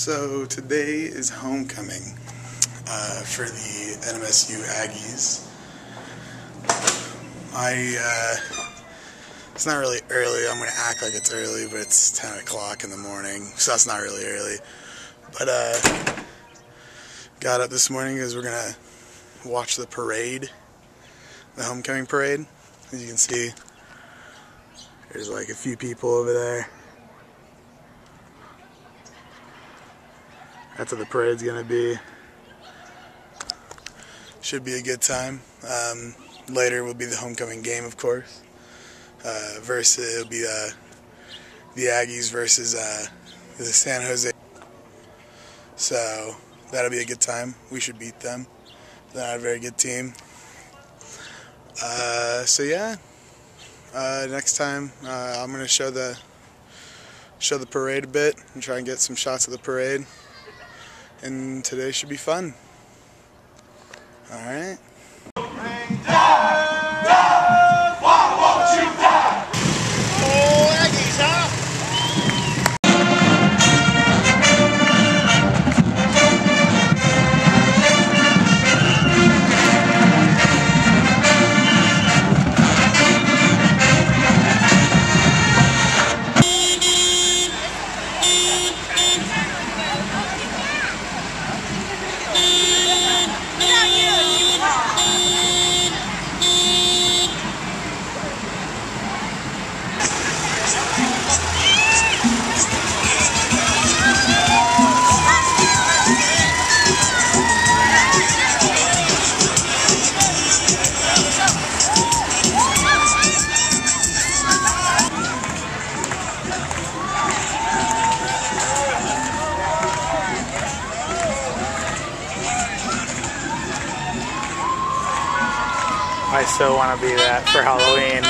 So today is homecoming uh, for the NMSU Aggies. I uh, it's not really early. I'm gonna act like it's early, but it's 10 o'clock in the morning, so that's not really early. But uh, got up this morning because we're gonna watch the parade, the homecoming parade. As you can see, there's like a few people over there. That's what the parade's gonna be. Should be a good time. Um, later will be the homecoming game, of course. Uh, versus it'll be uh, the Aggies versus uh, the San Jose. So that'll be a good time. We should beat them. They're not a very good team. Uh, so yeah, uh, next time uh, I'm gonna show the show the parade a bit and try and get some shots of the parade. And today should be fun. All right. For Halloween.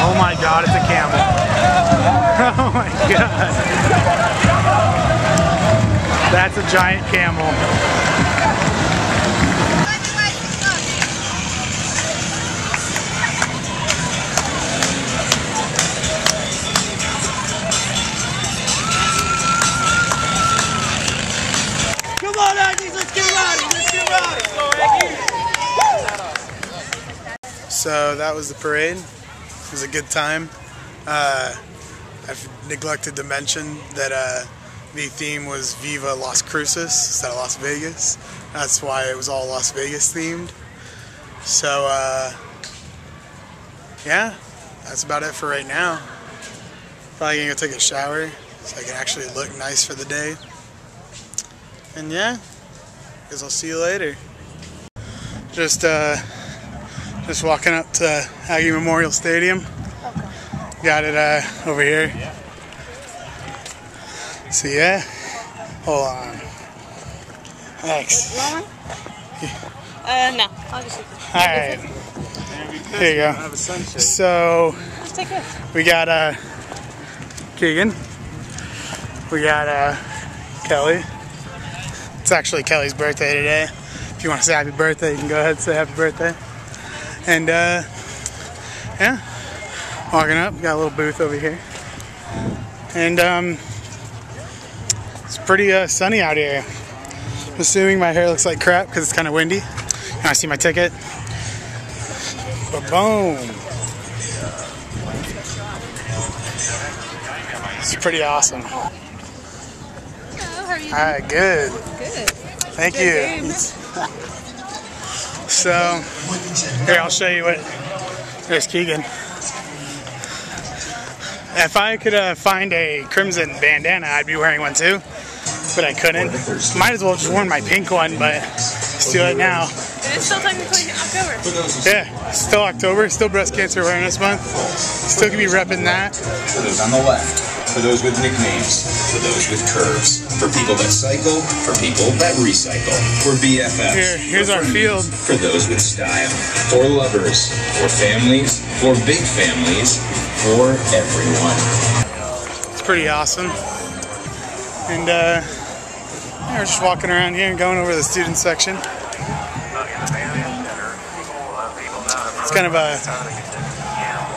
Oh my god, it's a camel. Oh my god. That's a giant camel. So that was the parade. It was a good time. Uh, I've neglected to mention that uh, the theme was Viva Las Cruces instead of Las Vegas. That's why it was all Las Vegas themed. So, uh, yeah, that's about it for right now. Probably gonna go take a shower so I can actually look nice for the day. And yeah, guess I'll see you later. Just, uh, just walking up to Aggie Memorial Stadium. Got it uh, over here. So yeah, hold on. Thanks. Uh, no. I'll just right, here you go. So Just take it. we got uh, Keegan. We got uh, Kellie. It's actually Kellie's birthday today. If you want to say happy birthday, you can go ahead and say happy birthday. And uh, yeah, walking up, got a little booth over here. And um, it's pretty uh, sunny out here. I'm assuming my hair looks like crap because it's kind of windy. Can I see my ticket? But boom. It's pretty awesome. Hello, how are you? All right, good. Good. Thank Good you. So, here, I'll show you what. There's Keegan. If I could uh, find a crimson bandana, I'd be wearing one too. But I couldn't. Might as well just worn my pink one, but let's do it now. It's still technically October. Yeah, still October, still Breast Cancer Awareness Month. Still could be repping that. For those on the left, for those with nicknames, for those with curves, for people that cycle, for people that recycle, for BFFs. Here, here's our field. For those with style, for lovers, for families, for big families, for everyone. It's pretty awesome. And uh, yeah, we're just walking around here and going over the student section. It's kind of a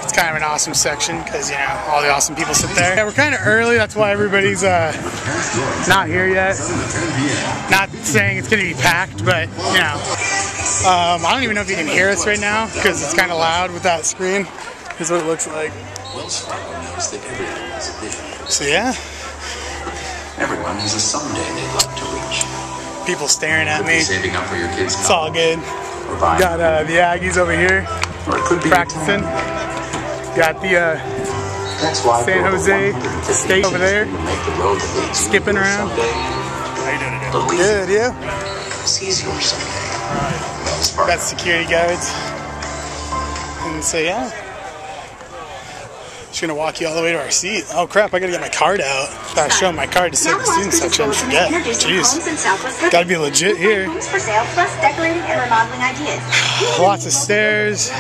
it's kind of an awesome section because you know all the awesome people sit there. Yeah, we're kind of early. That's why everybody's uh, not here yet. Not saying it's gonna be packed, but you know, um, I don't even know if you can hear us right now because it's kind of loud with that screen. Is what it looks like. Wells Fargo knows that everyone has a vision. So yeah, Everyone has a someday they'd like to reach. people staring at me. saving up for your kids' It's all good. Got uh, the Aggies over here or it could be practicing. Got the uh, That's why San Jose 150 State over there, teams, we make the road that leads you skipping to your around. Someday. Believe good, yeah. seize your someday. Got security guards. And so yeah. Just gonna walk you all the way to our seat. Oh crap, I gotta get my card out. Gotta show my card to sit in the student section. Forget. Jeez. Gotta be legit here. Homes for sale plus decorating and remodeling ideas. Lots of stairs.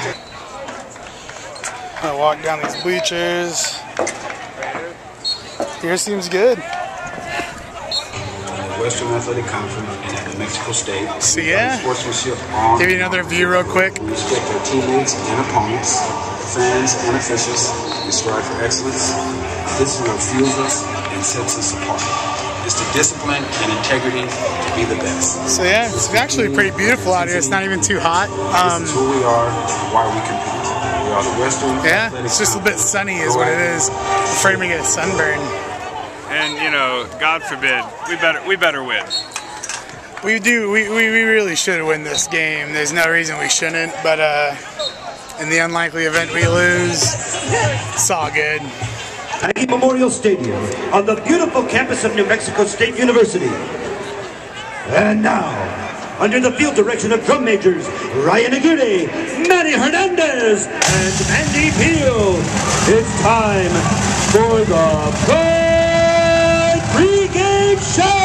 I walk down these bleachers. Here seems good. Western Athletic Conference and at New Mexico State. So yeah, Sportsmanship on. give you another view real quick. We respect our teammates and opponents, fans and officials. We strive for excellence. This is what fuels us and sets us apart. It's the discipline and integrity to be the best. So yeah, it's actually pretty beautiful out here. It's not even too hot. Um, this is who we are why we compete. Yeah, it's just a bit sunny is what it is. Afraid I'm gonna get a sunburn. And you know, God forbid, we better we better win. We do. We, we, we really should win this game. There's no reason we shouldn't. But uh, in the unlikely event we lose, it's all good. Aggie Memorial Stadium on the beautiful campus of New Mexico State University. And now, under the field direction of drum majors Ryan Aguirre, Manny Hernandez, and Andy Peel, it's time for the Pregame Show!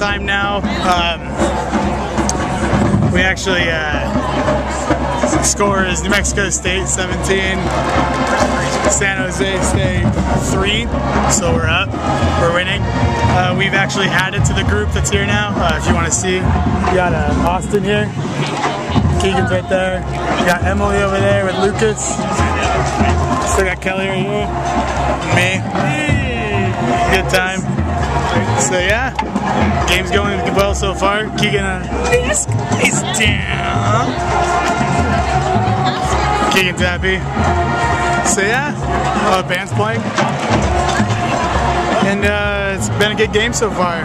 Halftime now. Um, we actually uh, score is New Mexico State 17, San Jose State 3. So we're up, we're winning. Uh, we've actually added to the group that's here now. Uh, if you want to see, we got uh, Austin here. Keegan's right there. We got Emalie over there with Lucas. Still got Kellie right here. Me. Good time. So yeah, game's going well so far. Keegan uh, is down. Keegan's happy. So yeah, uh, band's playing, and uh, it's been a good game so far.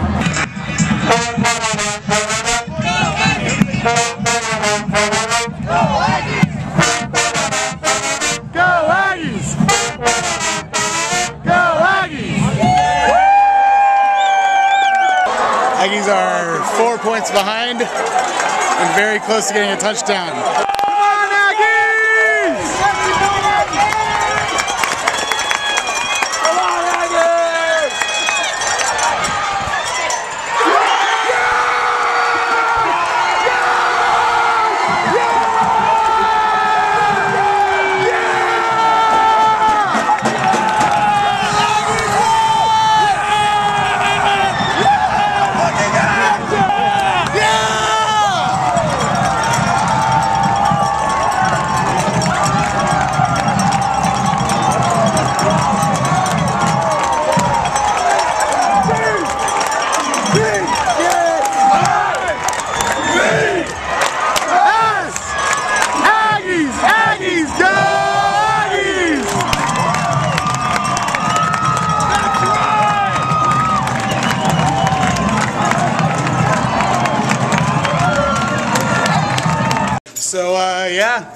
Very close to getting a touchdown.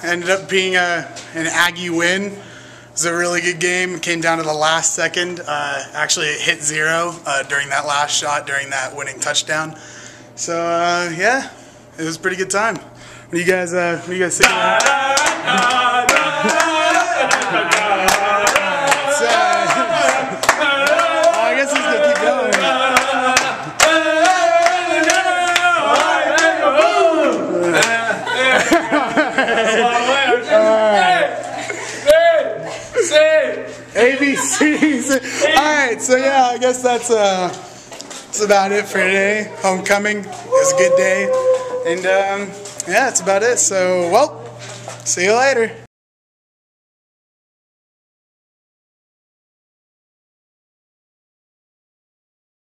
Ended up being a, an Aggie win. It was a really good game. Came down to the last second. Uh, actually, it hit zero uh, during that last shot, during that winning touchdown. So uh, yeah, it was a pretty good time. What do you guys? Uh, what do you guys think? So yeah, I guess that's uh, that's about it for today. Homecoming it was a good day, and um, yeah, that's about it. So, well, see you later.